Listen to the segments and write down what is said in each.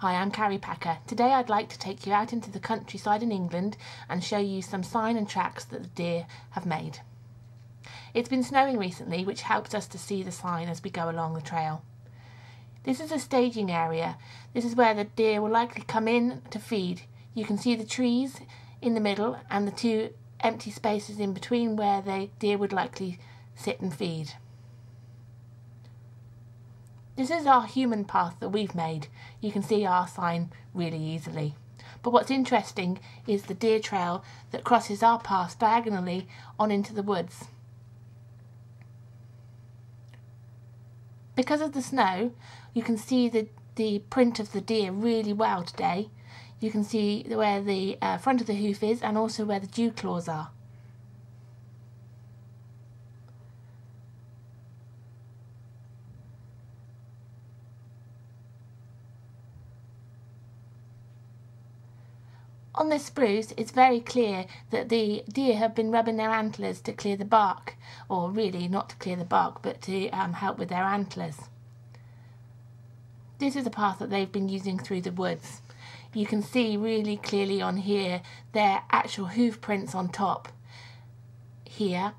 Hi, I'm Carrie Packer. Today I'd like to take you out into the countryside in England and show you some sign and tracks that the deer have made. It's been snowing recently, which helps us to see the sign as we go along the trail. This is a staging area. This is where the deer will likely come in to feed. You can see the trees in the middle and the two empty spaces in between where the deer would likely sit and feed. This is our human path that we've made. You can see our sign really easily. But what's interesting is the deer trail that crosses our path diagonally on into the woods. Because of the snow, you can see the, the print of the deer really well today. You can see where the uh, front of the hoof is and also where the dew claws are. On this spruce, it's very clear that the deer have been rubbing their antlers to clear the bark, or really not to clear the bark, but to um, help with their antlers. This is a path that they've been using through the woods. You can see really clearly on here their actual hoof prints on top. Here.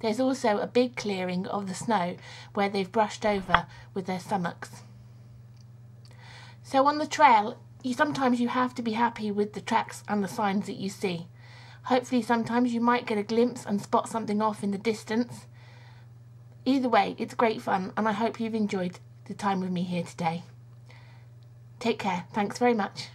There's also a big clearing of the snow where they've brushed over with their stomachs. So on the trail, you sometimes you have to be happy with the tracks and the signs that you see. Hopefully sometimes you might get a glimpse and spot something off in the distance. Either way, it's great fun and I hope you've enjoyed the time with me here today. Take care. Thanks very much.